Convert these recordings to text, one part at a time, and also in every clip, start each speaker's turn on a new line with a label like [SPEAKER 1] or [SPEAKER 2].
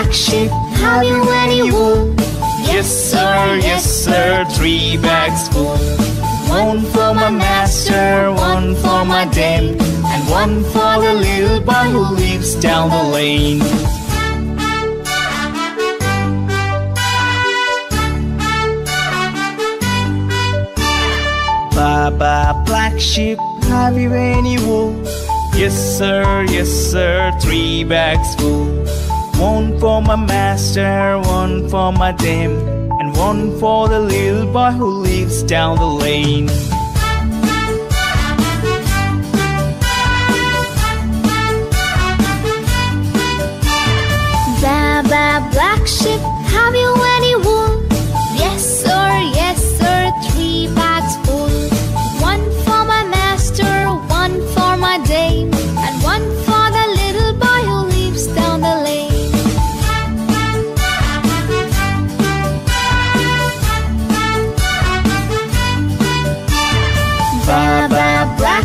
[SPEAKER 1] black sheep, have you any wool? Yes, sir, yes, sir, three bags full. One for my master, one for my dame, and one for the little boy who lives down the lane.
[SPEAKER 2] Baa baa, black sheep, have you any wool? Yes, sir, yes, sir, three bags full. One for my master, one for my dame, and one for the little boy who lives down the lane.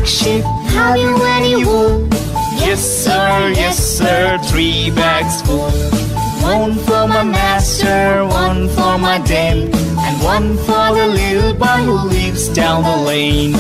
[SPEAKER 1] Sheep,
[SPEAKER 2] Have you any wool?
[SPEAKER 1] Yes, sir, yes, sir, three bags full. One for my master, one for my dame, and one for the little boy who lives down the lane.